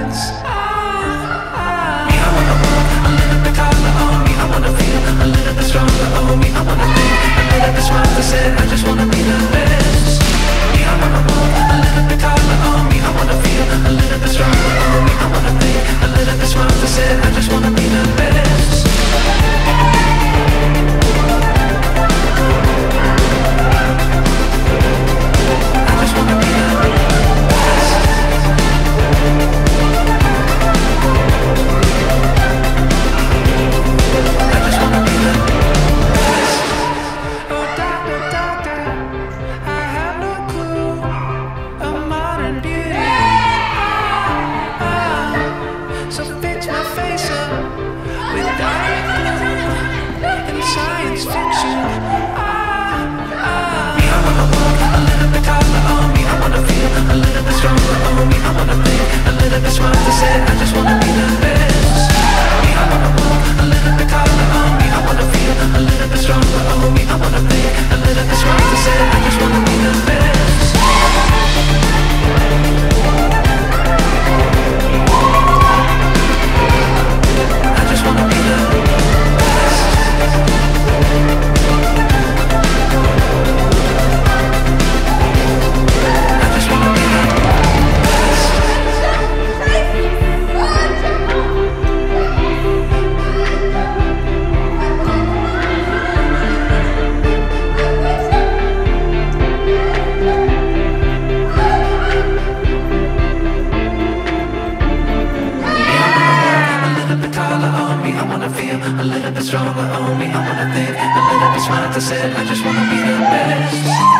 Oh, I wanna feel a little bit stronger, oh me I wanna think a little bit stronger. said stronger on me. I wanna think a little bit smart to say I just wanna be the best.